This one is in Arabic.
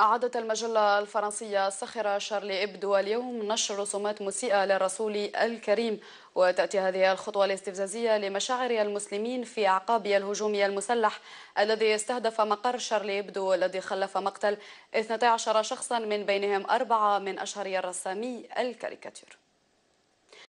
أعادت المجلة الفرنسية الصخرة شارلي إبدو اليوم نشر رسومات مسيئة للرسول الكريم وتأتي هذه الخطوة الاستفزازية لمشاعر المسلمين في أعقاب الهجوم المسلح الذي استهدف مقر شارلي إبدو الذي خلف مقتل 12 شخصا من بينهم أربعة من أشهر الرسامي الكاريكاتير.